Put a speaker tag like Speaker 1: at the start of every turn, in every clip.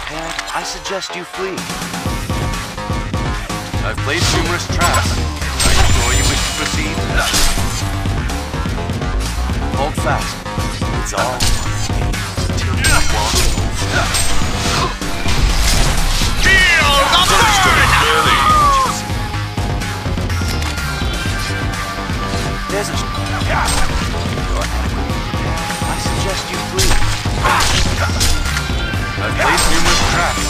Speaker 1: prepared, I suggest you flee. I've placed numerous traps. Are you sure you wish to proceed? Hold fast. It's all until you walk
Speaker 2: Feel the burn!
Speaker 1: There's a... You're adequately prepared. I suggest you. I've placed numerous traps.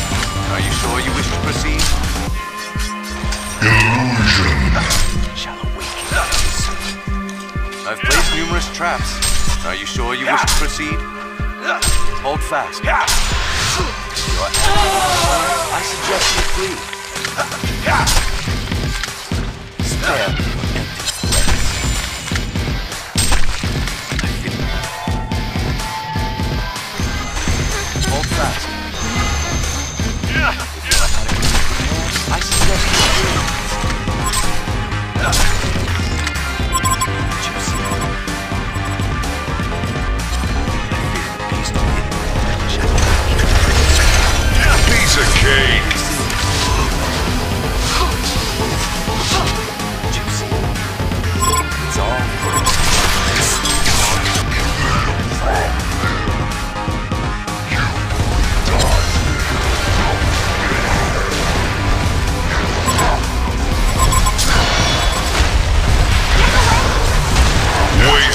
Speaker 1: Are you sure you wish to proceed? Illusion. Shall awaken. I've placed numerous traps. Are you sure you wish to proceed? Hold fast. I suggest you flee. Spare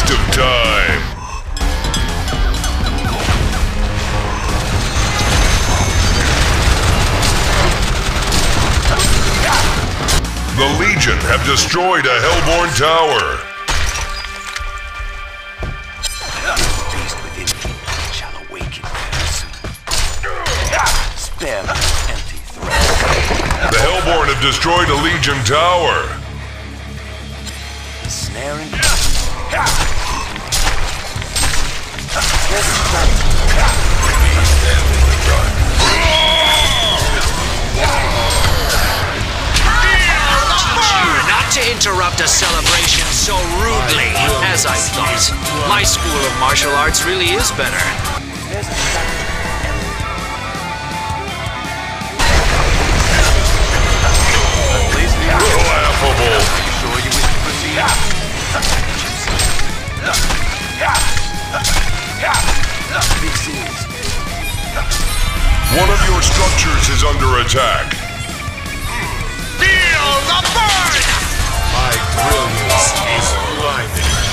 Speaker 3: Waste of time. The Legion have destroyed a Hellborn tower. The Hellborn have destroyed a Legion tower.
Speaker 1: Snaring.
Speaker 2: Interrupt a celebration so rudely, as I thought. My school of martial arts really is better.
Speaker 1: There's a strategy. I've placed the
Speaker 3: Laughable. One of your structures is under attack.
Speaker 2: Feel the burn!
Speaker 4: My brilliance is blinding.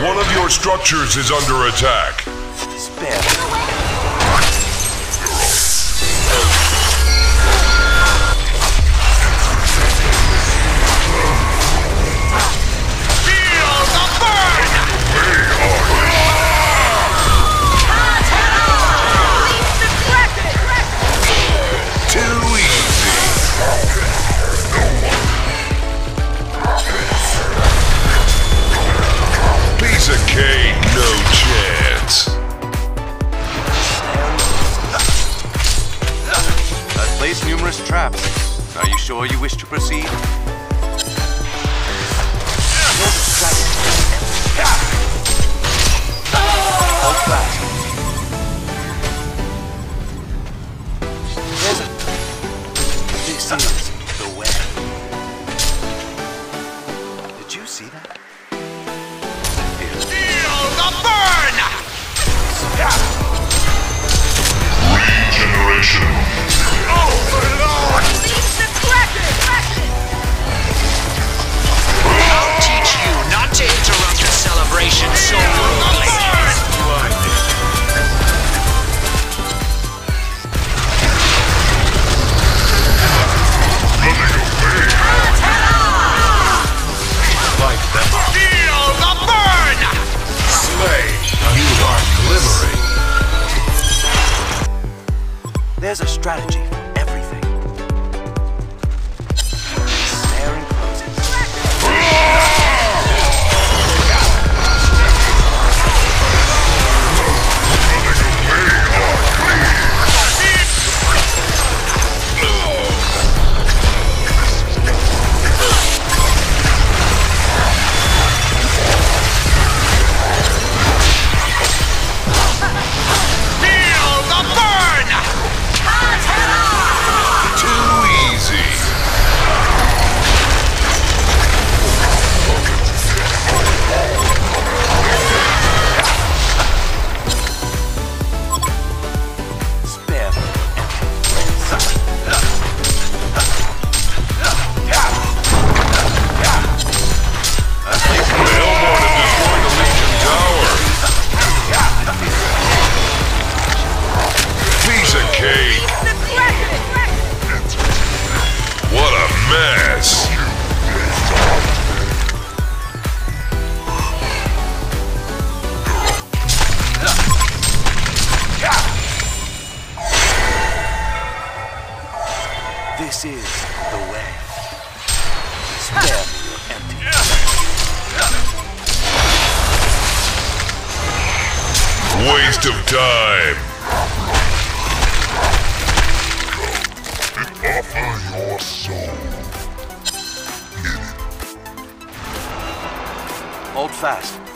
Speaker 3: One of your structures is under attack.
Speaker 1: to proceed. strategy. is the way.
Speaker 3: Waste of time. Offer your soul.
Speaker 1: Hold fast.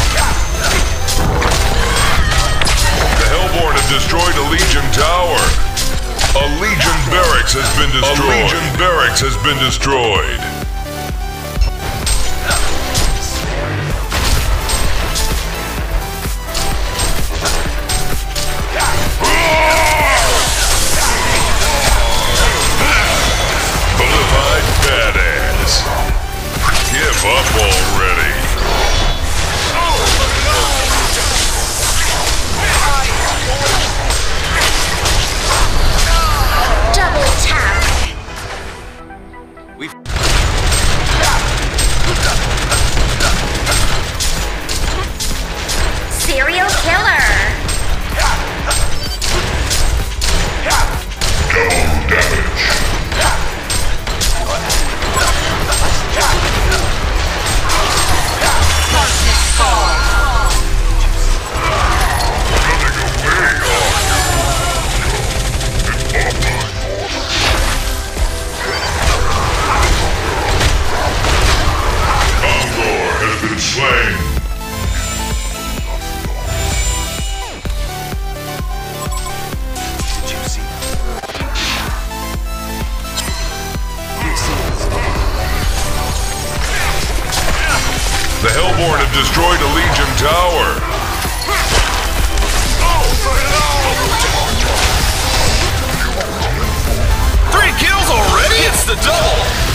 Speaker 3: legion Barracks has been destroyed. Barracks has been destroyed. The Hellborn have destroyed a Legion tower.
Speaker 4: Three kills already? It's the double!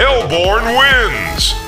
Speaker 3: Hellborn wins!